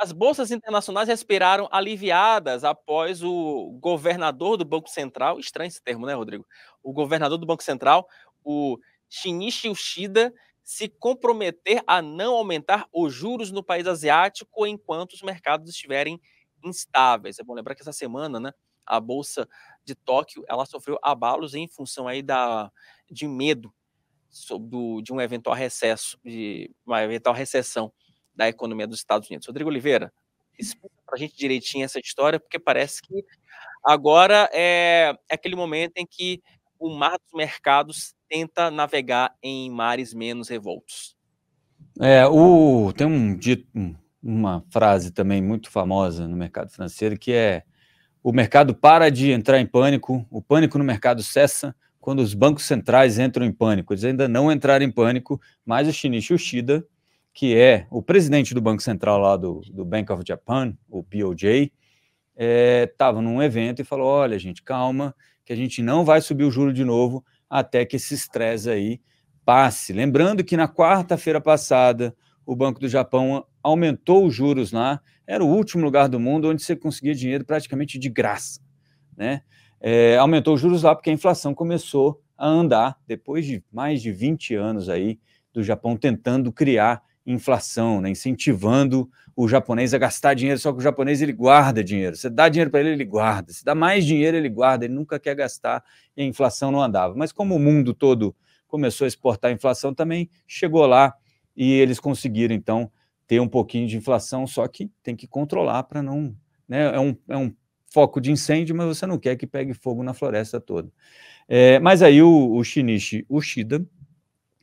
As bolsas internacionais respiraram aliviadas após o governador do Banco Central, estranho esse termo, né, Rodrigo? O governador do Banco Central, o Shinichi Yoshida, se comprometer a não aumentar os juros no país asiático enquanto os mercados estiverem instáveis. É bom lembrar que essa semana, né, a bolsa de Tóquio, ela sofreu abalos em função aí da de medo sobre, de um eventual recesso, de uma eventual recessão da economia dos Estados Unidos. Rodrigo Oliveira, explica para a gente direitinho essa história, porque parece que agora é, é aquele momento em que o mar dos mercados tenta navegar em mares menos revoltos. É, o, tem um dito, uma frase também muito famosa no mercado financeiro que é o mercado para de entrar em pânico, o pânico no mercado cessa quando os bancos centrais entram em pânico. Eles ainda não entraram em pânico, mas o Shinichi Yoshida que é o presidente do Banco Central lá do, do Bank of Japan, o BOJ, estava é, num evento e falou: olha, gente, calma, que a gente não vai subir o juro de novo até que esse estresse aí passe. Lembrando que na quarta-feira passada, o Banco do Japão aumentou os juros lá, era o último lugar do mundo onde você conseguia dinheiro praticamente de graça. Né? É, aumentou os juros lá porque a inflação começou a andar depois de mais de 20 anos aí do Japão tentando criar inflação, né? incentivando o japonês a gastar dinheiro, só que o japonês ele guarda dinheiro. Você dá dinheiro para ele, ele guarda. Se dá mais dinheiro, ele guarda, ele nunca quer gastar e a inflação não andava. Mas como o mundo todo começou a exportar a inflação também, chegou lá e eles conseguiram então ter um pouquinho de inflação, só que tem que controlar para não, né? É um, é um foco de incêndio, mas você não quer que pegue fogo na floresta toda. É, mas aí o, o Shinichi Ushida,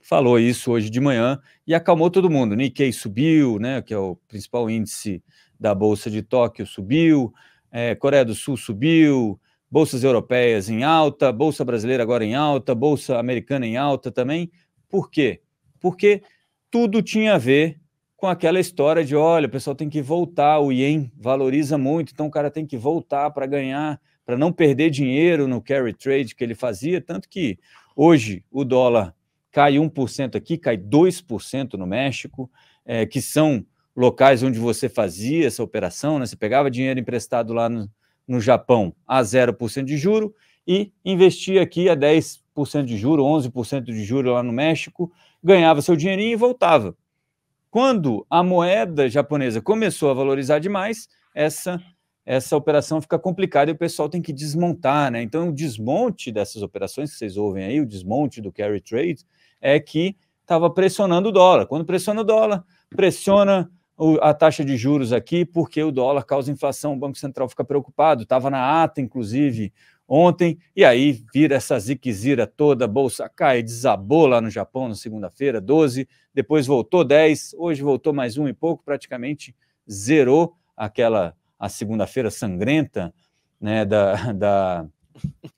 falou isso hoje de manhã e acalmou todo mundo. Nikkei subiu, né, que é o principal índice da Bolsa de Tóquio, subiu, é, Coreia do Sul subiu, bolsas europeias em alta, Bolsa brasileira agora em alta, Bolsa americana em alta também. Por quê? Porque tudo tinha a ver com aquela história de, olha, o pessoal tem que voltar, o ien valoriza muito, então o cara tem que voltar para ganhar, para não perder dinheiro no carry trade que ele fazia, tanto que hoje o dólar cai 1% aqui, cai 2% no México, é, que são locais onde você fazia essa operação, né? Você pegava dinheiro emprestado lá no, no Japão a 0% de juro e investia aqui a 10% de juro, 11% de juro lá no México, ganhava seu dinheirinho e voltava. Quando a moeda japonesa começou a valorizar demais, essa essa operação fica complicada e o pessoal tem que desmontar, né? Então, o desmonte dessas operações que vocês ouvem aí, o desmonte do carry trade, é que estava pressionando o dólar. Quando pressiona o dólar, pressiona a taxa de juros aqui, porque o dólar causa inflação, o Banco Central fica preocupado, estava na ata, inclusive, ontem, e aí vira essa ziquezira toda, a bolsa cai, desabou lá no Japão na segunda-feira, 12, depois voltou 10, hoje voltou mais um e pouco, praticamente zerou aquela a segunda-feira sangrenta né, da, da,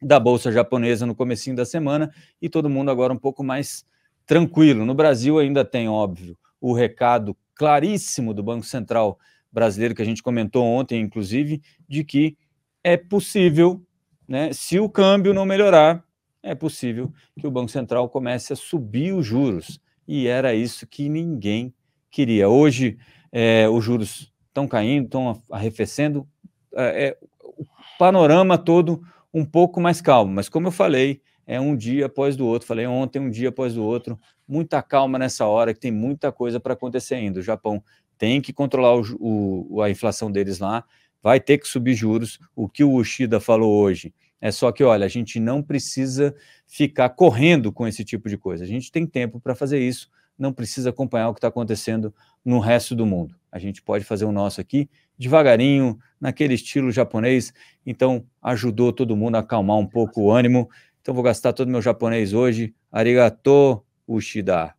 da bolsa japonesa no comecinho da semana, e todo mundo agora um pouco mais tranquilo. No Brasil ainda tem, óbvio, o recado claríssimo do Banco Central brasileiro, que a gente comentou ontem, inclusive, de que é possível, né, se o câmbio não melhorar, é possível que o Banco Central comece a subir os juros. E era isso que ninguém queria. Hoje, é, os juros estão caindo, estão arrefecendo, é, é, o panorama todo um pouco mais calmo. Mas, como eu falei, é um dia após do outro. Falei ontem, um dia após do outro. Muita calma nessa hora, que tem muita coisa para acontecer ainda. O Japão tem que controlar o, o, a inflação deles lá, vai ter que subir juros. O que o Ushida falou hoje é só que, olha, a gente não precisa ficar correndo com esse tipo de coisa. A gente tem tempo para fazer isso, não precisa acompanhar o que está acontecendo no resto do mundo. A gente pode fazer o nosso aqui devagarinho, naquele estilo japonês. Então, ajudou todo mundo a acalmar um pouco o ânimo então vou gastar todo meu japonês hoje. Arigato, Ushida.